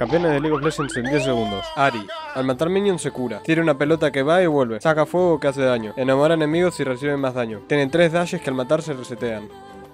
Campeones de League of Legends en 10 segundos. Ari. Al matar minions se cura. Tira una pelota que va y vuelve. Saca fuego que hace daño. Enamora enemigos y recibe más daño. Tiene 3 dashes que al matar se resetean.